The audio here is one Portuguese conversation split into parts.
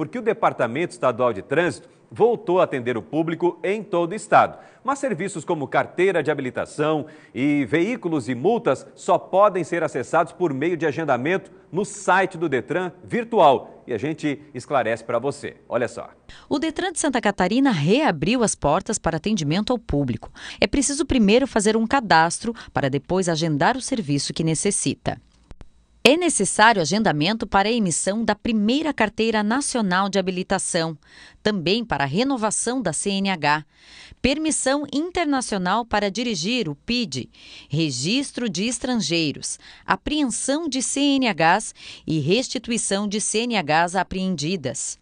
porque o Departamento Estadual de Trânsito voltou a atender o público em todo o estado. Mas serviços como carteira de habilitação e veículos e multas só podem ser acessados por meio de agendamento no site do Detran virtual. E a gente esclarece para você. Olha só. O Detran de Santa Catarina reabriu as portas para atendimento ao público. É preciso primeiro fazer um cadastro para depois agendar o serviço que necessita. É necessário agendamento para a emissão da primeira carteira nacional de habilitação, também para a renovação da CNH, permissão internacional para dirigir o PID, registro de estrangeiros, apreensão de CNHs e restituição de CNHs apreendidas.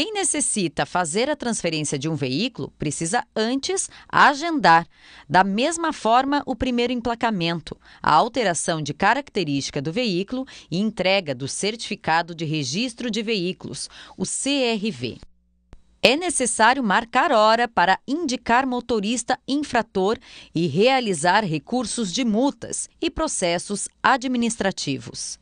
Quem necessita fazer a transferência de um veículo precisa antes agendar. Da mesma forma, o primeiro emplacamento, a alteração de característica do veículo e entrega do Certificado de Registro de Veículos, o CRV. É necessário marcar hora para indicar motorista infrator e realizar recursos de multas e processos administrativos.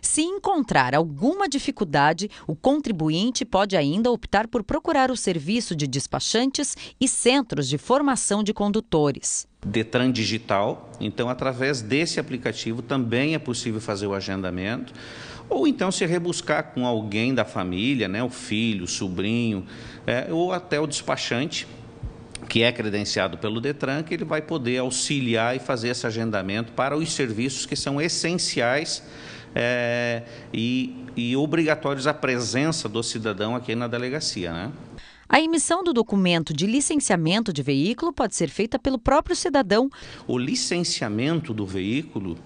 Se encontrar alguma dificuldade, o contribuinte pode ainda optar por procurar o serviço de despachantes e centros de formação de condutores. Detran Digital, então através desse aplicativo também é possível fazer o agendamento ou então se rebuscar com alguém da família, né, o filho, o sobrinho, é, ou até o despachante, que é credenciado pelo Detran, que ele vai poder auxiliar e fazer esse agendamento para os serviços que são essenciais é, e, e obrigatórios a presença do cidadão aqui na delegacia. Né? A emissão do documento de licenciamento de veículo pode ser feita pelo próprio cidadão. O licenciamento do veículo,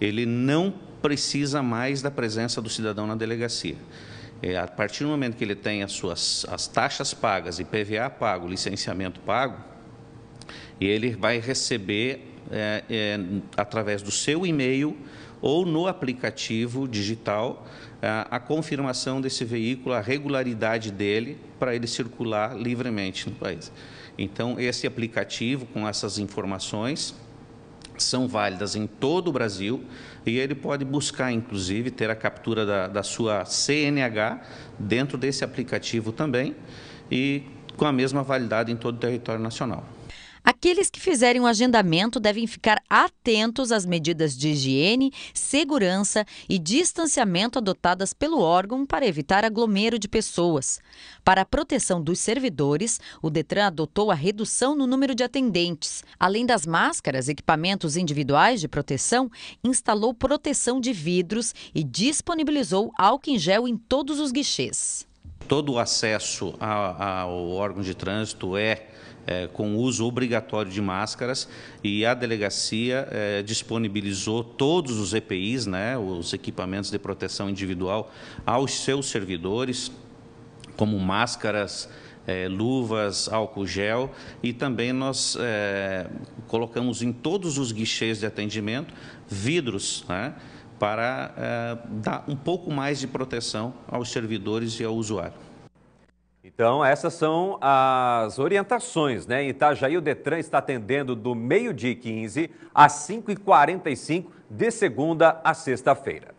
ele não precisa mais da presença do cidadão na delegacia. É, a partir do momento que ele tem as suas as taxas pagas e PVA pago, licenciamento pago, ele vai receber é, é, através do seu e-mail ou no aplicativo digital a, confirmação desse veículo, a regularidade dele para ele circular livremente no país. Então, esse aplicativo com essas informações são válidas em todo o Brasil e ele pode buscar, inclusive, ter a captura da, da sua CNH dentro desse aplicativo também e com a mesma validade em todo o território nacional. Aqueles que fizerem o um agendamento devem ficar atentos às medidas de higiene, segurança e distanciamento adotadas pelo órgão para evitar aglomero de pessoas. Para a proteção dos servidores, o Detran adotou a redução no número de atendentes. Além das máscaras, equipamentos individuais de proteção, instalou proteção de vidros e disponibilizou álcool em gel em todos os guichês. Todo o acesso ao órgão de trânsito é é, com uso obrigatório de máscaras e a delegacia é, disponibilizou todos os EPIs, né, os equipamentos de proteção individual, aos seus servidores, como máscaras, é, luvas, álcool gel e também nós é, colocamos em todos os guichês de atendimento vidros, né, para é, dar um pouco mais de proteção aos servidores e ao usuário. Então, essas são as orientações, né? Em Itajaí, o Detran está atendendo do meio-dia 15 às 5h45, de segunda a sexta-feira.